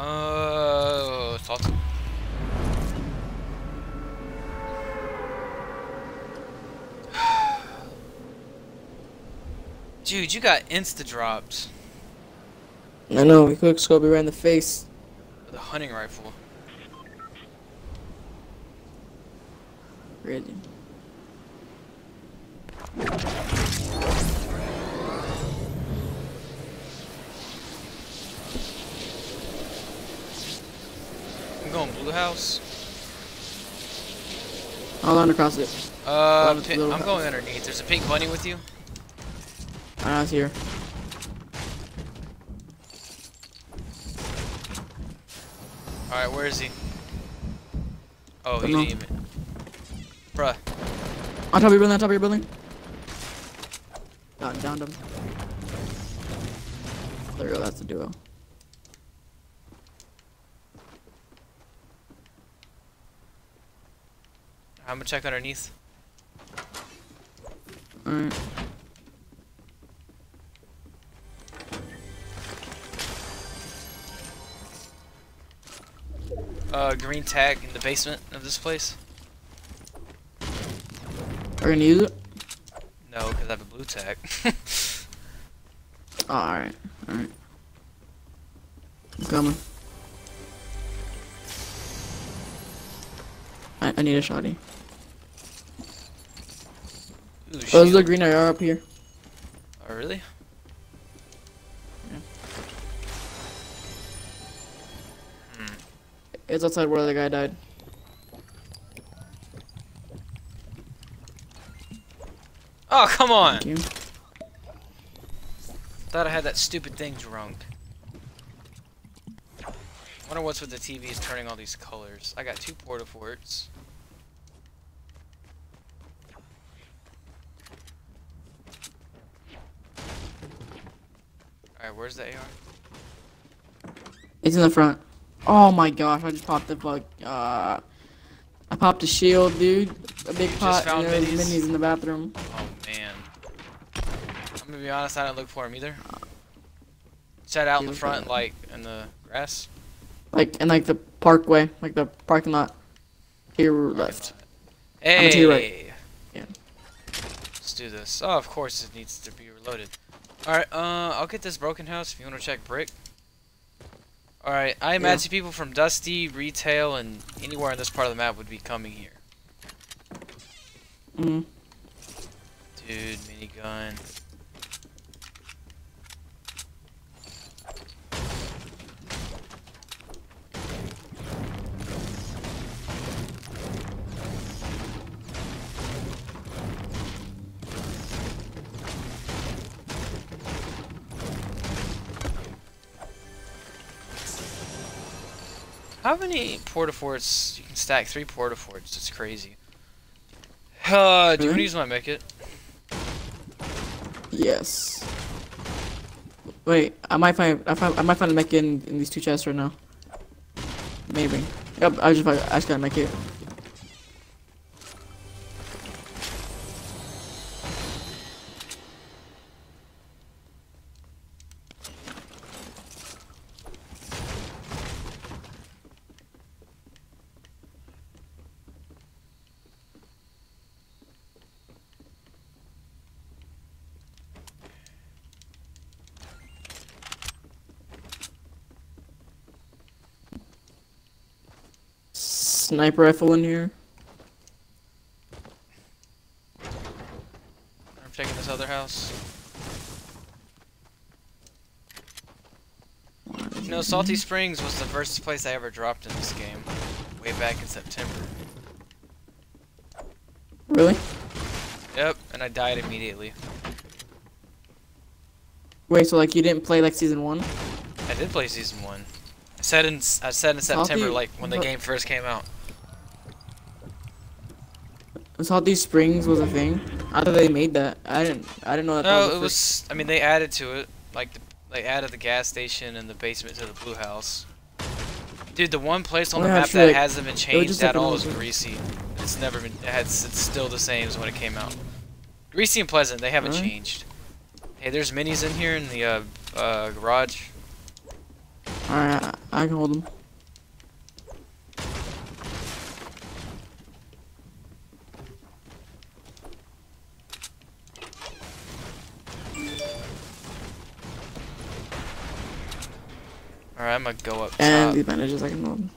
Uh, thoughts? Dude, you got insta dropped I know, we quick scope you right in the face. with a hunting rifle. Really. I'm going blue house. I'll land across it. Uh, Well, pi- little I'm going underneath. There's a pink bunny with you. I was here. Alright, where is he? Oh, he didn't even. Bruh. On top of your building, on top of your building. Got downed him. There we go, that's the duo. I'm gonna check underneath. Alright. Uh, green tag in the basement of this place. Are you gonna use it? No, because I have a blue tag. Oh, alright. Alright. I'm coming. I, I need a shotty. Ooh, Oh, shield. green AR up here. Oh, really? Hmm. It's outside where the guy died. Oh, come on! Thought I had that stupid thing drunk. Wonder what's with the TVs turning all these colors. I got two portaforts. Alright, where's the AR? It's in the front. Oh my gosh, I just popped the bug. Uh, I popped a shield, dude. A big You pot. and there was minis? minis in the bathroom. Oh man. I'm gonna be honest, I didn't look for him either. Sat out in the front, like in the grass. Like, in like the parkway, like the parking lot. Here left. Hey. to your right. Yeah. Let's do this. Oh, of course it needs to be reloaded. Alright, uh, I'll get this broken house if you want to check brick. Alright, I imagine people from Dusty, Retail, and anywhere on this part of the map would be coming here. Mm. Dude, minigun. How many portaforts? You can stack three portaforts. That's crazy. Uh, do you want to use my make it? Yes. Wait, I might find I, find, I might find a mech in, in these two chests right now. Maybe. Yep, I just I just gotta make it. Sniper rifle in here. I'm taking this other house. You know, Salty Springs was the first place I ever dropped in this game, way back in September. Really? Yep, and I died immediately. Wait, so like you didn't play like season one? I did play season one. I said in I said in September, Salty- like when the game first came out. Salty Springs was a thing. I thought they made that. I didn't. I didn't know that. that No, it was. I mean, they added to it, like the, they added the gas station and the basement to the blue house. Dude, the one place on Oh, the yeah, map that like, hasn't been changed at all is. Greasy. It's never been. It it's still the same as when it came out. Greasy and Pleasant, they haven't Really? changed. Hey, there's minis in here in the uh, uh, garage. Alright, I, I can hold him. Alright, I'm gonna go up And top. these bandages I can hold.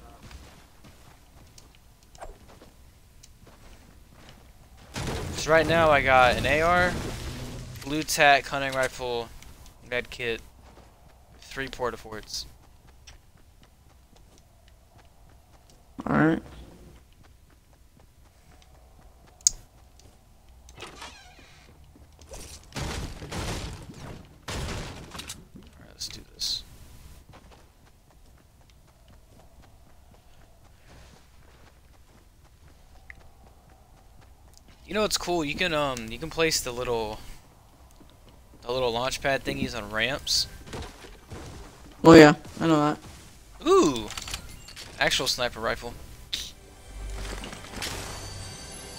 So right now I got an AR, blue tac, hunting rifle, med kit, three porta forts. Alright, let's do this. You know what's cool? You can um you can place the little the little launch pad thingies on ramps. Oh yeah, I know that. Ooh! Actual sniper rifle.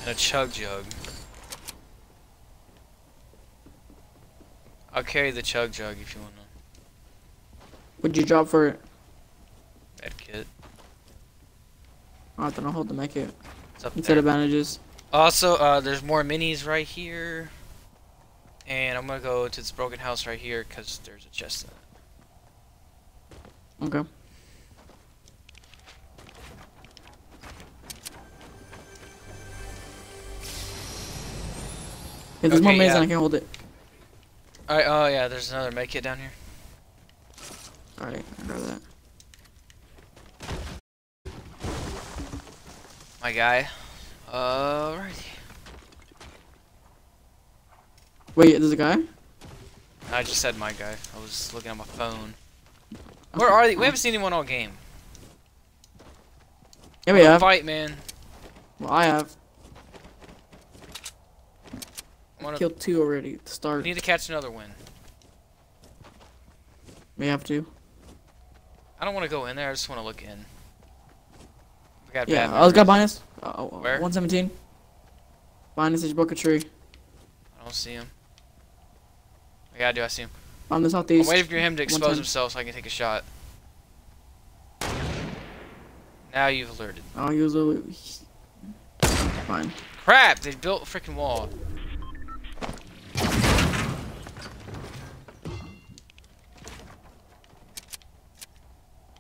And a chug jug. I'll carry the chug jug if you wanna. What'd you drop for it? Med kit. Oh, then I'll hold the make it It's up instead there. of bandages. Also, uh, there's more minis right here. And I'm gonna go to this broken house right here because there's a chest in it. Okay. There's more Okay, minis, yeah. then I can hold it. Alright, oh yeah, there's another med kit down here. Alright, I grab that. My guy. Alrighty. Wait, there's a guy? I just said my guy. I was looking at my phone. Where are they? We haven't seen anyone all game. Yeah, we have. Fight, man. Well, I have. Wanna, Killed two already to we start. need to catch another win. We have to. I don't want to go in there. I just want to look in. Got Yeah, bad I was got memories. behind us. Uh, Where? 117. Behind us, just broke a tree. I don't see him. I gotta do. I see him. On the I'm southeast. waiting for him to expose himself so I can take a shot. Now you've alerted. Oh, he was a. Fine. Crap! They built a freaking wall.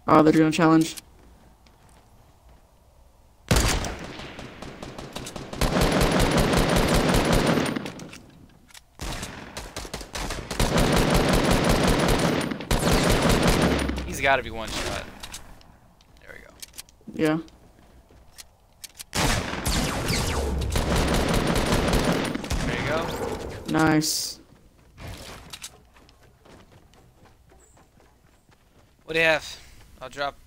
Oh, they're gonna challenge. Got to be one shot. There we go. Yeah. There you go. Nice. What do you have? I'll drop.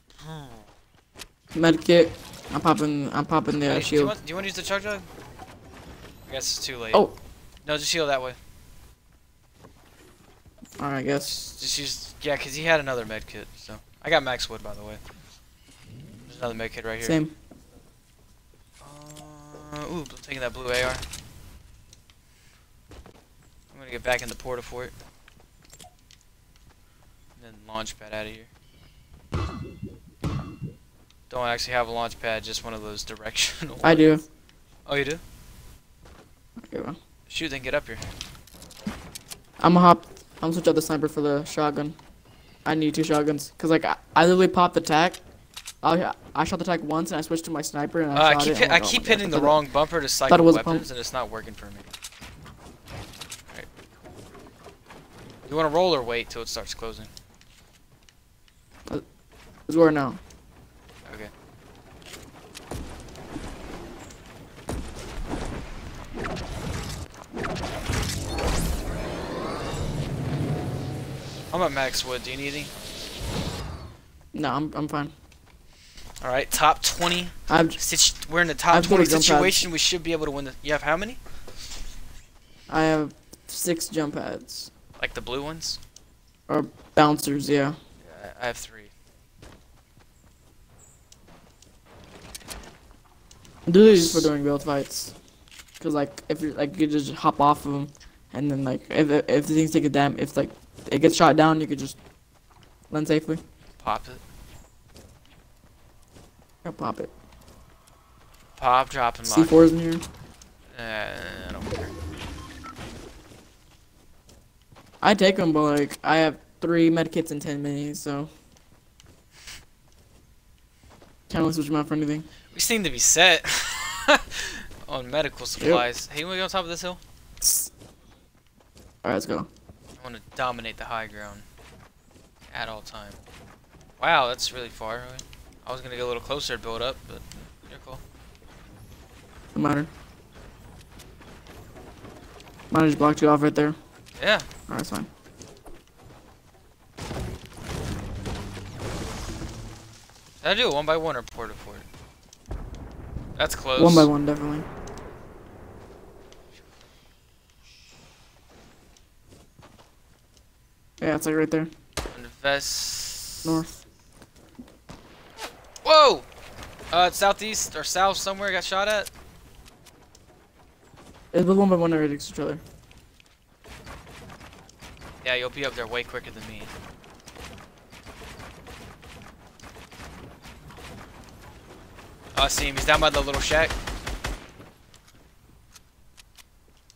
Medkit. I'm popping. I'm popping the uh, do, you shield. want, do you want to use the jug? I guess it's too late. Oh. No, just heal that way. All right, I guess. Just use. Yeah, because he had another med kit. So I got max wood, by the way. There's another med kit right here. Same. Uh, ooh, I'm taking that blue AR. I'm gonna get back in the porta fort. And then launch pad out of here. Don't actually have a launch pad, just one of those directional. I do. Oh, you do? Okay, well. Shoot, then get up here. I'm gonna hop. I'm gonna switch out the sniper for the shotgun. I need two shotguns because like I, I literally popped the tac. I I shot the tac once and I switched to my sniper and I Uh, I keep it. hit, I like, keep hitting the wrong bumper to cycle weapons, and it's not working for me. Alright. You want to roll or wait till it starts closing? thought It's where now. I'm at max wood. Do you need any? No, I'm I'm fine. All right, top 20. I've Situ- we're in the top 20 a jump pad. situation. We should be able to win. The- you have how many? I have six jump pads Like the blue ones? or bouncers. Yeah. Yeah, I have three. Do these for during build fights. Cause like if you like you just hop off of them, and then like if if the things take a dam if like it gets shot down you could just land safely. Pop it. I'll pop it. Pop, drop, and lock. C4's in here. Uh, I don't care. I take them, but like I have three medkits and ten minis, so can't really switch them out for anything. We seem to be set on medical supplies. Hey, you wanna go on top of this hill? All right, let's go. I want to dominate the high ground at all time. Wow, that's really far away. I was gonna get a little closer to build up, but you're cool. No matter. Might have just blocked you off right there. Yeah. Alright, it's fine. Did I do it one by one or port to port? That's close. One by one, definitely. Yeah, it's like right there. Invest. North. Whoa! Uh, southeast or south somewhere got shot at. It's the one by one right next to each other. Yeah, you'll be up there way quicker than me. Oh, I see him. He's down by the little shack.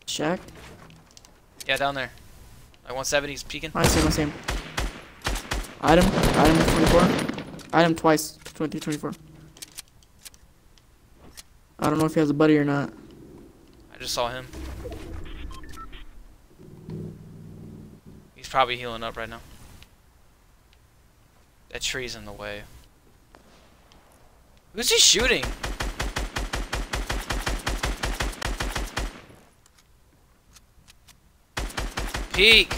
Shack? Yeah, down there. Like 170, he's peeking. I see him, I see him. Item, item 24. Item twice, 20, 24. I don't know if he has a buddy or not. I just saw him. He's probably healing up right now. That tree's in the way. Who's he shooting? Peek!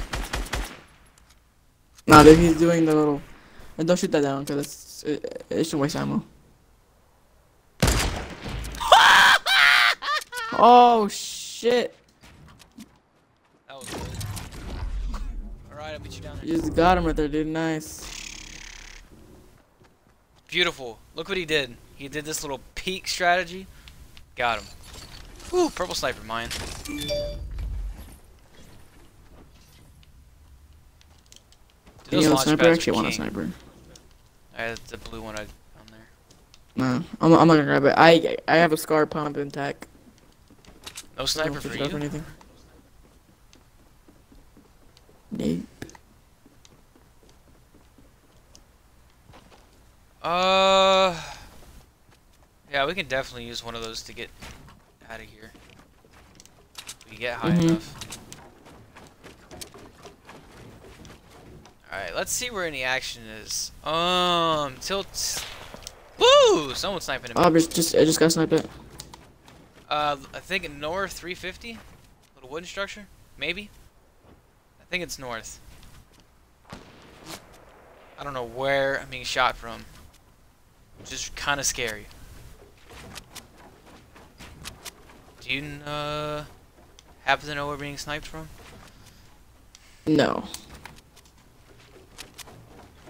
Nah, dude, he's doing the little. And don't shoot that down, because it's, it, it shouldn't waste ammo. oh, shit. That was good. Alright, I'll meet you down there. You just got him right there, dude. Nice. Beautiful. Look what he did. He did this little peek strategy. Got him. Whew, purple sniper mine. Dude, you want a sniper? Actually, I want a sniper. I had the blue one I, on there. No, I'm, I'm not gonna grab it. I I have a scar pump and tac. No sniper for switch it up you? or anything. Nope. Uh, yeah, we can definitely use one of those to get out of here. We get high Mhm. enough. All right, let's see where any action is. Um, tilt. Woo! Someone's sniping me. Oh, just just I just got sniped at. Uh, I think north 350. Little wooden structure, maybe. I think it's north. I don't know where I'm being shot from. Which is kind of scary. Do you uh happen to know where we're being sniped from? No.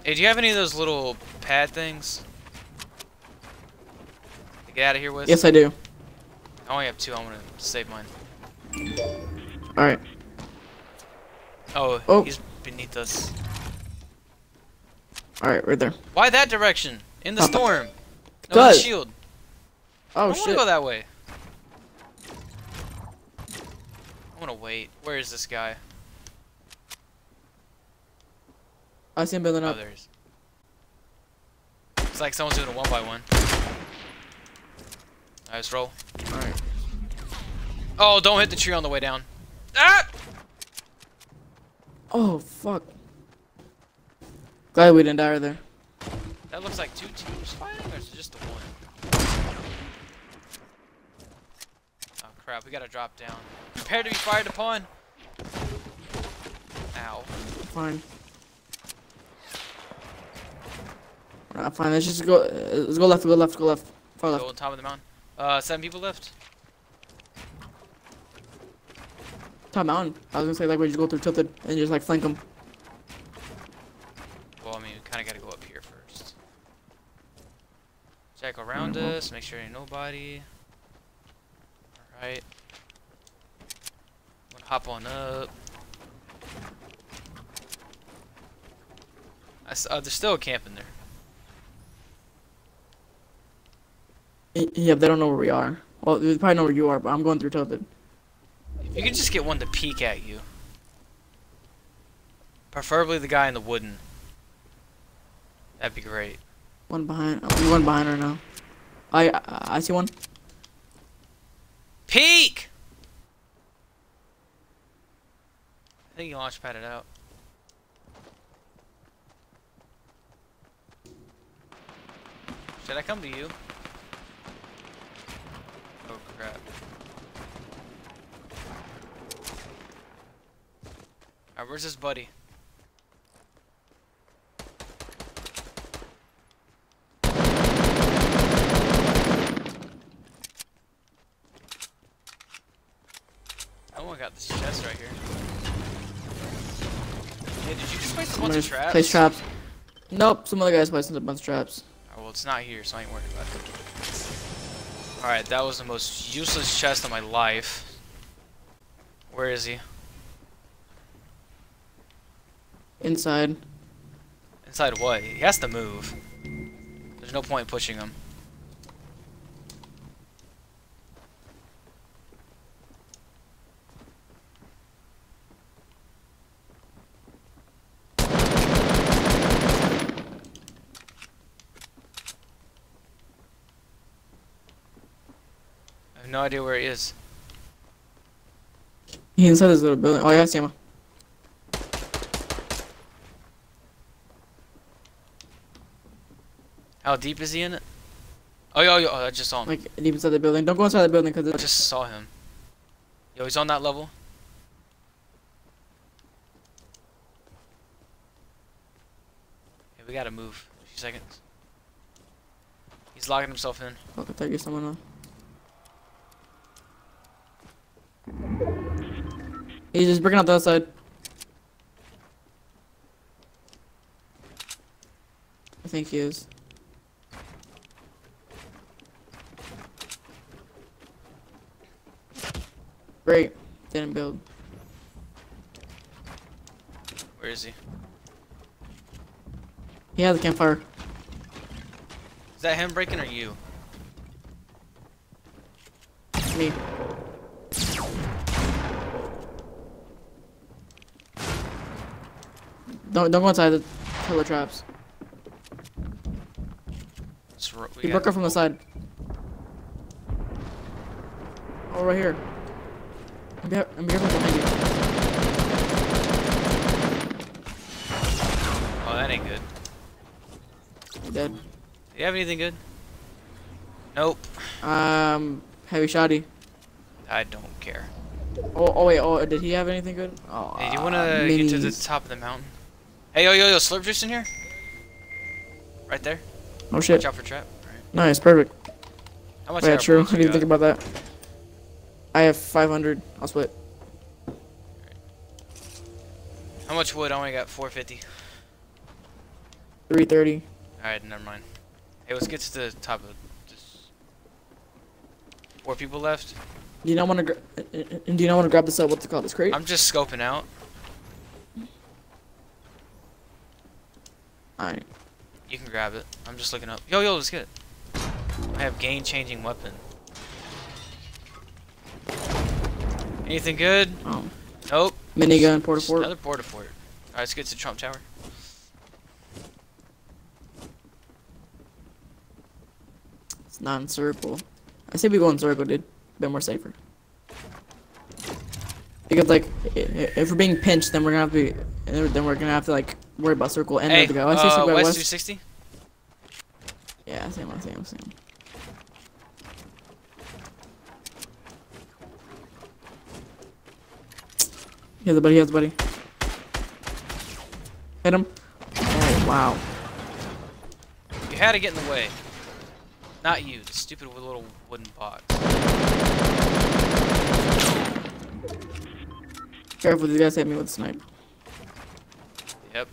Hey, do you have any of those little pad things? To get out of here with? Yes, I do. I only have two. I want to save mine. All right. Oh, Oh. he's beneath us. All right, right there. Why that direction? In the Oh. storm. No, shield. Oh, I Oh don't want to go that way. I want to wait. Where is this guy? I see him building Oh, up. there he is. It's like someone's doing a one by one. Nice roll. All right. Oh, don't hit the tree on the way down. Ah! Oh fuck. Glad we didn't die right there. That looks like two teams fighting, or is it just the one? Oh crap, we gotta drop down. Prepare to be fired upon. Ow. Fine. Alright, fine. Let's just go. Let's go left. Go left. Go left. Far Go left. on top of the mountain. Uh, seven people left. Top mountain. I was gonna say like we just go through tilted and just like flank them. Well, I mean, we kind of got to go up here first. Check around Alright, well. us, make sure ain't nobody. Alright. Hop on up. I s- uh, there's still a camp in there. Yeah, they don't know where we are. Well, they probably know where you are, but I'm going through tilted. If you could just get one to peek at you. Preferably the guy in the wooden. That'd be great. One behind. I'm one behind right now. I, I I see one. Peek! I think he launch padded out. Should I come to you? Oh crap. Alright, where's his buddy? Oh, I got this chest right here. Hey, did you just place a bunch of traps? Place traps. Nope, some other guys placing a bunch of traps. Oh, well, it's not here, so I ain't worried about it. Alright, that was the most useless chest of my life. Where is he? Inside. Inside what? He has to move. There's no point in pushing him. No idea where he is. He inside this little building. Oh yeah, I see him. How deep is he in it? Oh, yo, oh, yo, oh, I just saw him. Like deep inside the building. Don't go inside the building because I just saw him. Yo, he's on that level. Yeah, we gotta move. A few seconds. He's locking himself in. Fuck, I thought you someone else. He's just breaking out the other side. I think he is. Great. Didn't build. Where is he? He has a campfire. Is that him breaking or you? Me. Don't don't go inside the killer traps. It's ro- we He broke up from the side. Oh, right here. I'm be, I'm be careful behind you. Oh, that ain't good. You're dead. Do you have anything good? Nope. Um, heavy shoddy. I don't care. Oh, oh wait, oh, did he have anything good? Oh, Hey, do you uh, wanna get to the top of the mountain? Hey, yo, yo, yo, slurp juice in here? Right there. Oh shit. Watch out for trap. Alright. Nice, perfect. How much Oh, yeah, true. I bullets you think about that. I have 500. I'll split. How much wood? I only got 450. 330. Alright, never mind. Hey, let's get to the top of this. Four people left. Do you not want to? Gra- uh, uh, do you not want to grab this up? What's it called? This crate? I'm just scoping out. Alright. You can grab it. I'm just looking up. Yo, yo, let's get it. I have game-changing weapon. Anything good? Oh. Nope. Minigun, porta fort. Another porta fort. Alright, let's get to Trump Tower. It's not in circle. I say we go in circle, dude. A Bit more safer. Because like, if we're being pinched, then we're gonna have to be, then we're gonna have to like worry about circle and Hey, the guy. I see uh, circle West west. 260? Yeah, same one, same, same. He has a buddy, he has a buddy. Hit him. Oh, wow. You had to get in the way. Not you, the stupid little wooden box. Careful, these guys hit me with a snipe. Yep.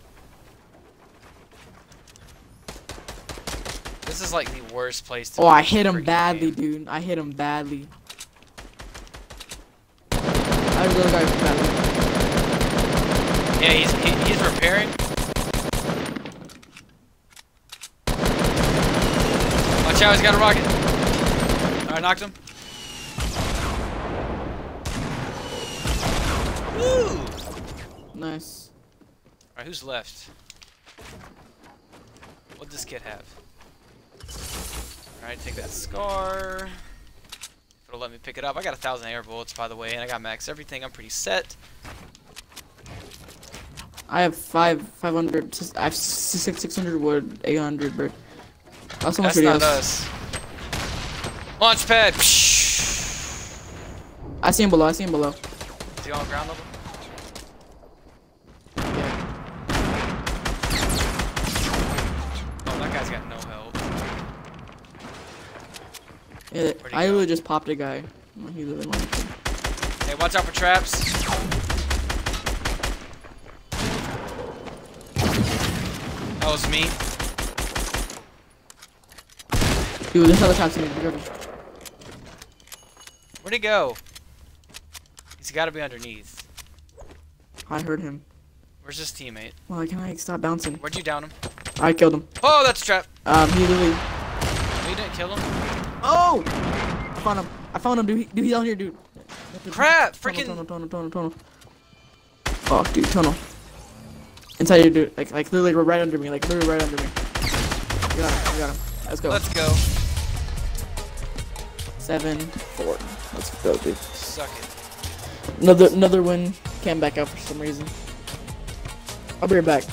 This is like the worst place to Oh, I hit him badly, game. dude. I hit him badly. I really got him badly. Yeah, he's, he, he's repairing. Watch out, he's got a rocket. Alright, knocked him. Woo! Nice. Alright, who's left? What does this kid have? Alright, take that scar. If it'll let me pick it up. I got a thousand air bullets, by the way, and I got max everything. I'm pretty set. I have five, five hundred. I have six, six hundred wood, eight hundred brick. That's so much That's not videos. us. Launchpad! Psh. I see him below. I see him below. Is he on ground level? Yeah. Oh, that guy's got no health. Yeah, Where'd he I literally just popped a guy. He literally wanted to. Hey, watch out for traps. That was me. Dude, there's another top team. Be careful. Where'd he go? He's gotta be underneath. I heard him. Where's his teammate? Well, can I stop bouncing? Where'd you down him? I killed him. Oh, that's a trap. Um, he literally. You didn't kill him? Oh! I found him. I found him, dude. He, dude, he's down here, dude. Crap! Freaking. tunnel, tunnel, tunnel, tunnel. Oh, dude, tunnel. Inside you, dude. Like, like literally right under me. Like literally right under me. I got him. I got him. Let's go. Let's go. Seven, four. Let's go, dude. Suck it. Another, another win. Came back out for some reason. I'll be right back.